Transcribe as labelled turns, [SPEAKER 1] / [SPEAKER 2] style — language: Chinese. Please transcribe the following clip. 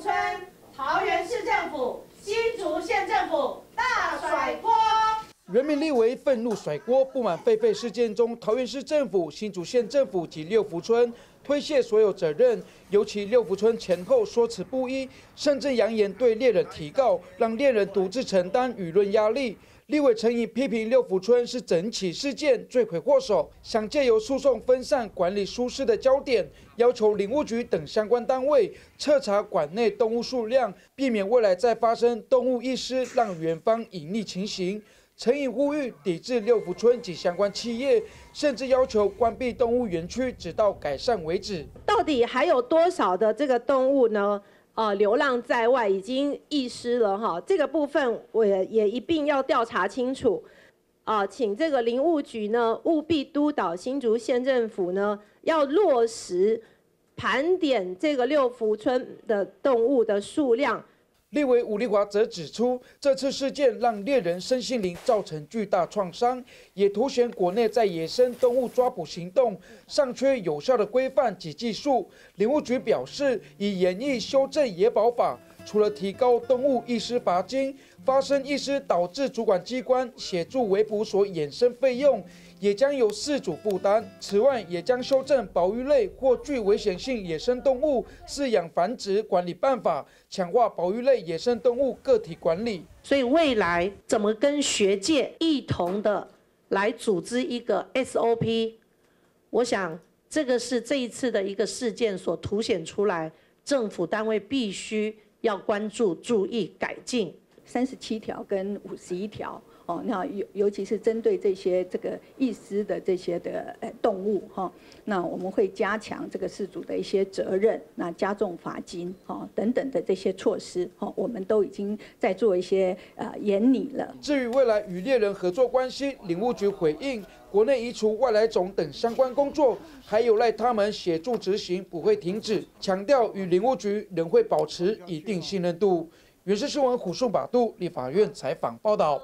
[SPEAKER 1] 村、桃园市政府、新竹县政府。
[SPEAKER 2] 人民立委愤怒甩锅，不满狒狒事件中，桃园市政府、新竹县政府及六福村推卸所有责任，尤其六福村前后说辞不一，甚至扬言对猎人提告，让猎人独自承担舆论压力。立委陈以批评六福村是整起事件罪魁祸首，想借由诉讼分散管理疏失的焦点，要求林务局等相关单位彻查馆内动物数量，避免未来再发生动物遗失让园方隐匿情形。曾以呼吁抵制六福村及相关企业，甚至要求关闭动物园区，直到改善为止。
[SPEAKER 3] 到底还有多少的这个动物呢？呃，流浪在外，已经遗失了哈。这个部分我也也一并要调查清楚。啊，请这个林务局呢，务必督导新竹县政府呢，要落实盘点这个六福村的动物的数量。
[SPEAKER 2] 立委吴立华则指出，这次事件让猎人身心灵造成巨大创伤，也凸显国内在野生动物抓捕行动尚缺有效的规范及技术。林务局表示，已研议修正野保法，除了提高动物遗失罚金，发生遗失导致主管机关协助围捕所衍生费用。也将由事主负担。此外，也将修正保育类或具危险性野生动物饲养繁殖管理办法，强化保育类野生动物个体管理。
[SPEAKER 4] 所以，未来怎么跟学界一同的来组织一个 SOP？我想，这个是这一次的一个事件所凸显出来，政府单位必须要关注、注意、改进。
[SPEAKER 5] 三十七条跟五十一条。哦，那尤尤其是针对这些这个意思的这些的呃动物哈，那我们会加强这个事主的一些责任，那加重罚金哈等等的这些措施哈，我们都已经在做一些呃严拟了。
[SPEAKER 2] 至于未来与猎人合作关系，领务局回应，国内移除外来种等相关工作，还有赖他们协助执行，不会停止，强调与领务局仍会保持一定信任度。原视新闻虎顺把度立法院采访报道。